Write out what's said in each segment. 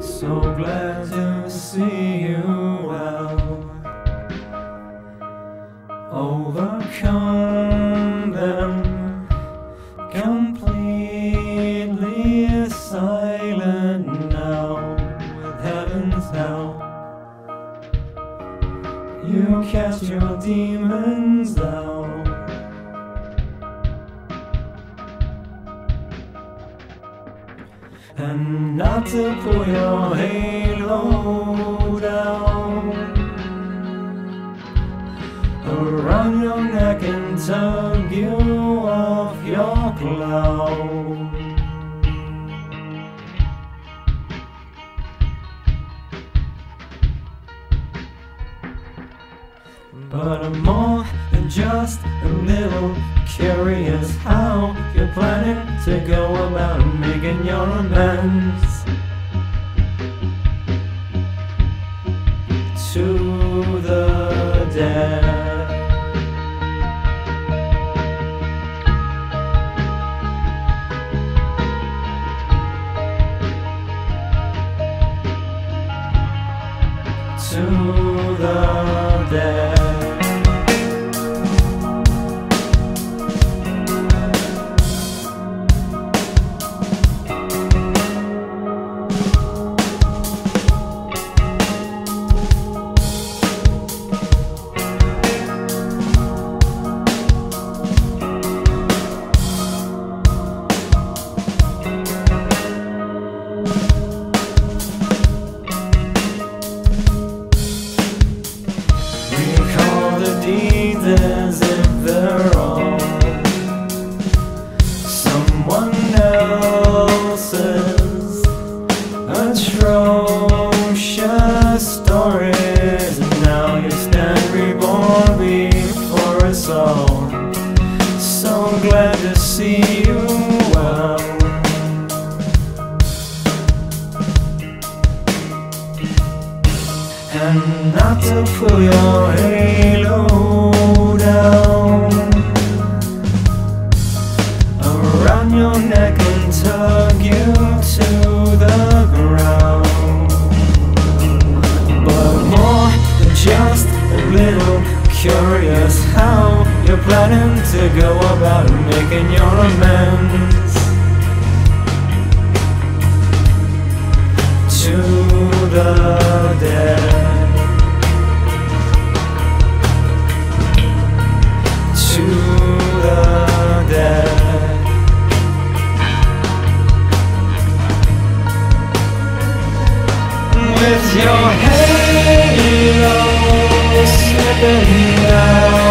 So glad to see you well. Overcome them completely silent now with heaven's help. You cast your demons out. And not to pull your halo down around your neck and tug you off your cloud. But I'm more than just a little curious how you're planning to go about making your amends to the dead. To as if they're all someone else's atrocious stories, and now you stand reborn before us all. So glad to see you well. and not to pull your halo down around your neck and tug you to the ground. But more than just a little curious how you're planning to go about making your amends. to the your halo slipping down.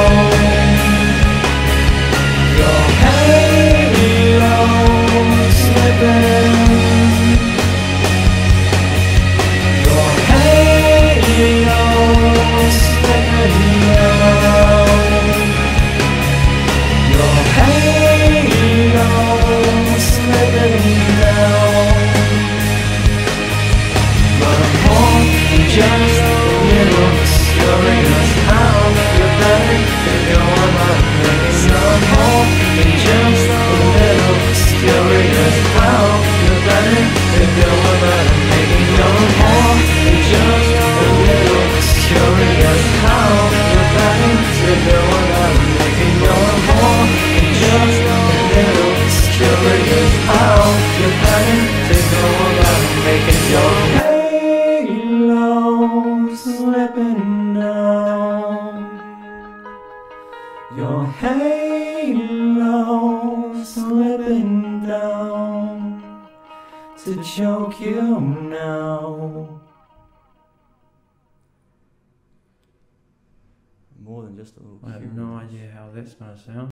Curious how you're planning to go about making your halo slipping down. Your halo slipping down to choke you now. More than just a little I have no idea how that's gonna sound.